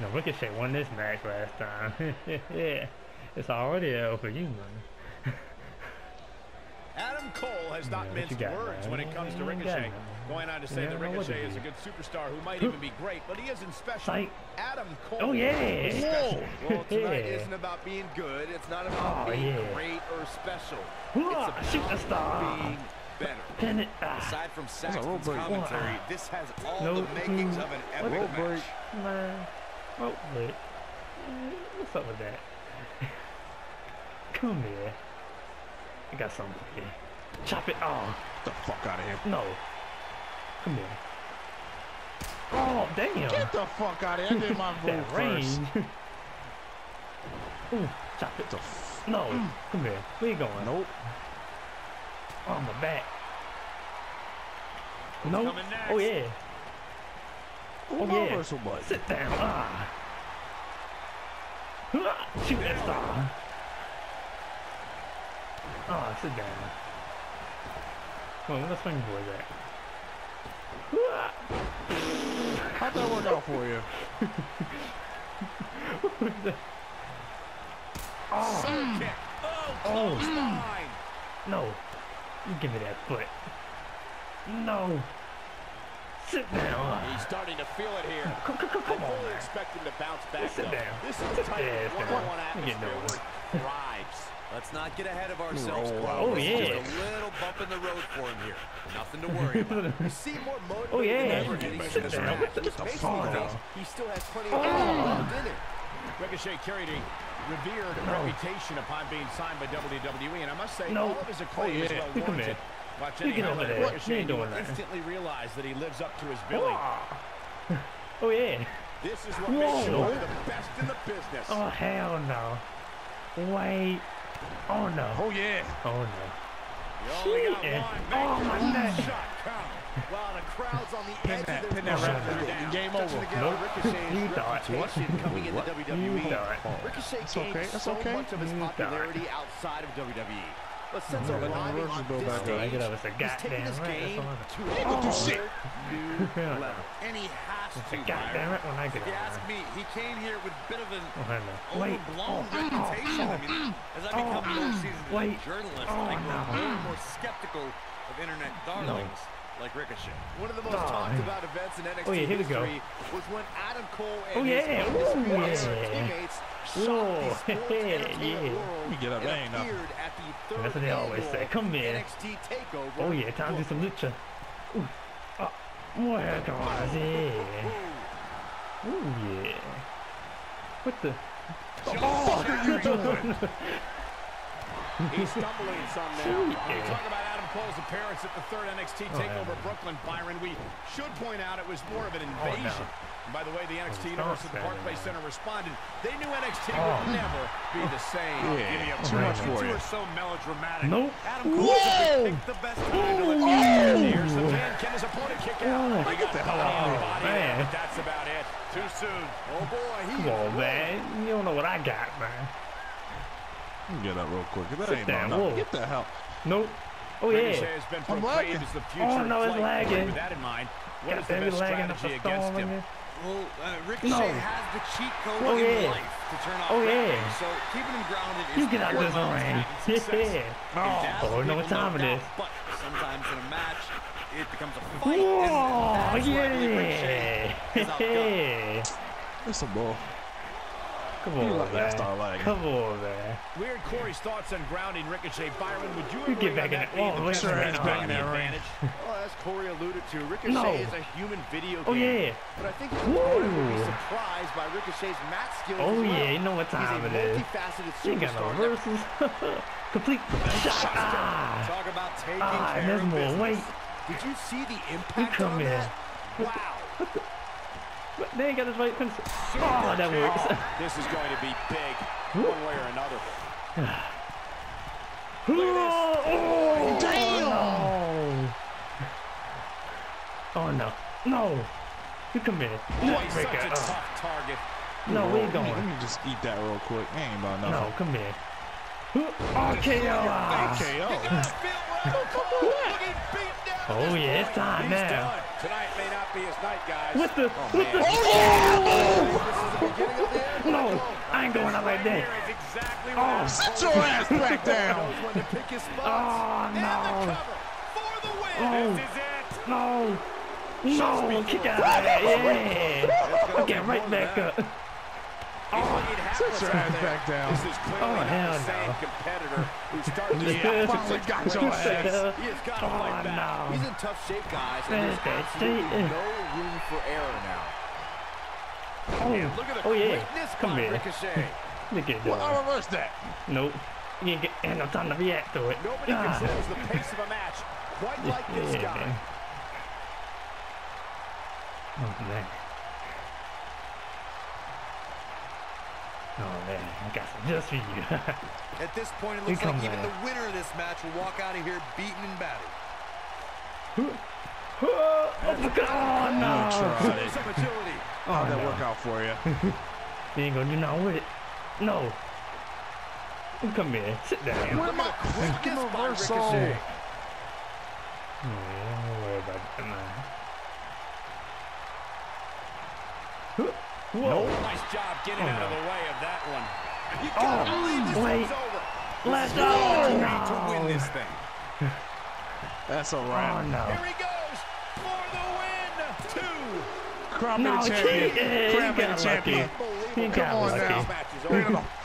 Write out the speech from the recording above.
No, Ricochet won this match last time. yeah, it's already over you, man. Adam Cole has not Yeah, minced got, words man? when it comes to You ain't got Ricochet. Going on to say Yeah, that I know what Ricochet it is a good superstar who might even be great, but he isn't special. Psych. Adam Cole. Oh, yeah. is special. Well, tonight Yeah. isn't about being good. It's not about Oh, being yeah. great or special. Hooah, It's shoot the about star. being better. Pin it. Ah, Aside from Byron Saxton's break. commentary, this has all No, the makings two, of an what epic the- match. man. Oh, wait. Eh, What's up with that? Come here. I got something for you. Chop it. Oh, Get the fuck out of here. no. Come here. Oh, damn. Get the fuck out of here. I did my vote that range. first. Ooh, chop it. The f- No, come here. Where you going? nope. On my back. No. coming next? Oh yeah. Oh, Oh yeah. wrestle button. Sit down. Ah. Hoo-ah, Shoot that star. Oh, ah, sit down. Come on, where the swing boys at? Hoo-ah. How'd that work out for you? Oh, Kick. Oh, mm. Oh. close no. You give me that foot. No. Sit down. He's starting to feel it here. Come, come, come, come I on, fully expect him to bounce back. Sit though. down. This is the Sit type your of ass down. one-on-one You get atmosphere nowhere. where it thrives. Let's not get ahead of ourselves. Roll Cole. out. Oh, yeah. Oh, Just a little bump in the road for him here. Nothing to worry about. You see more motivated Oh, yeah. than ever getting into Sit this down. match. Get Which the makes me think he still has plenty Oh. of left in it. Ricochet carried a revered No. reputation upon being signed by WWE, and I must say, No. all of his acclaim Oh, is yeah. well warranted. You get over there. Ricochet, You ain't doing that. instantly realize that he lives up to his billing. Oh. oh yeah. This is what Whoa. makes him the best in the business. Oh hell no. Wait. Oh no. Oh, yeah. Oh no. You only got Shit. one. Oh, my neck. shot the crowd's on the Pin edge that, of pin that down. Game over. Nope. You thought. reputation coming into What? WWE. You thought. Ricochet It's gained okay, it's so okay. much of his popularity outside of WWE. But since let arriving on this back up. I stage, he's taking this game to a know. Ain't gonna do whole shit. new level. And he has to, Byron. it when I get If you ask me, he came here with a bit of an Oh. Wait. overblown Oh, reputation. oh, I mean, oh, as I become oh, more oh, seasoned wait. journalist, I grow more and more skeptical of internet darlings like Ricochet. One of the most Oh, talked yeah. about events in NXT Oh, yeah, here we go. was when Adam Cole and Oh, yeah. undisputed Ooh, yeah. teammates Whoa, the sports yeah, yeah. world You get up, and that ain't at the third That's what they always say. Come here. NXT takeover. Oh yeah, time to do some lucha. Ooh. Oh. Well, come on, yeah. Ooh yeah. What the? What are you doing? He's stumbling some now. We talk about Adam Cole's appearance at the third NXT Oh, TakeOver yeah. Brooklyn, Byron, we should point out it was more of an oh, no. invasion. And by the way, the NXT Oh, Universe at the Barclays Center responded. They knew NXT Oh. would never be the same. Yeah, Give me a too much You for two you. are so melodramatic. Nope. Adam Cole picked the best time to let Here's the pin. Can his opponent kick out? Oh, get the hell out of here, man. That's about it. Too soon. Oh boy, he Come on, man. You don't know what I got, man. Let me Get up real quick. That Sit ain't down, whoa. Get the hell. Nope. Oh yeah. has been I'm lagging. as the Oh, no, it's lagging. With that in mind, what Got is the best strategy the against him? again. Well, uh, Ricochet No. has the cheat code Oh, in yeah. life to turn off Oh, gravity, yeah. so keeping him grounded is You get out one this of the Yeah. dazzle Oh, know what time it no is. doubt, But sometimes in a match, it becomes a fight. Whoa, and that's why I believe Ricochet is yeah. That's a bull. Come on, like- man. I start lagging. Come on, man. We heard Corey's thoughts on grounding Ricochet. Byron, would you You agree get back on in that Oh, the look at way that. Back in the that ring. advantage? Well, as Corey alluded to, Ricochet No. is a human video game. Oh, yeah. But I think his Whoa. opponent will be surprised by Ricochet's match skills Oh, well. yeah, you know what time He's it a multifaceted You ain't got no superstar that reversals. Complete shot. Ah. Talk about taking Ah, and care there's of more. business. Wait. Did you see the You impact come on in. that? Wow. But They ain't got his right fence. Oh, that works. This is going to be big, one way or another. Oh, oh, damn! Oh, oh no, no! You come here. Oh, he's such Breaker. a Oh. tough target. No, where you Let me- Let me just eat that real quick. Ain't about nothing. No, nothing. come here. Oh, KO! KO. Feel right. Looking beat down. Oh yeah, it's time He's now. Done. Tonight may not be his night, guys. What the? Oh, what man. Oh! the? Oh! No, I ain't going out like that. Exactly Oh. Sit your ass back down. knows when to pick his spots. Oh, no. cover for the win. Oh. This is it. No. No, kick out of there. Yeah. I get right back up. Oh, Sit your ass back down. This is clearly Oh, not hell the same no. competitor who started this Yeah, I finally got your ass. He has got to Oh, fight back. no. He's in tough shape, guys, and Man, there's absolutely no room for error now. Oh, Look at the oh yeah. quickness Come by here. Ricochet. Look at Well, I that. reversed that. Nope. You ain't get ain't no time to react to it. Nobody Ah. controls the pace of a match quite like this guy. man. Oh man. Oh man, I got some just for you. At this point, it looks like even that. the winner of this match will walk out of here beaten and battered. oh my god! Oh no! tried. Some agility. Oh, that no. work out for you? You ain't gonna do nothing with it. No. Come here, sit down. Where my fucking Quickness by reversal? Ricochet. Yeah, don't worry about that, man. Whoa! Nice job getting Oh, out of the way of that one. You Oh, gotta believe this wait. one's over. Let's go! need to win oh, No. this thing. That's a Oh wrap. no! Here he goes for the win. Two. Crown me No, champion. cheating. Crown He got champion. lucky. He Come got on lucky.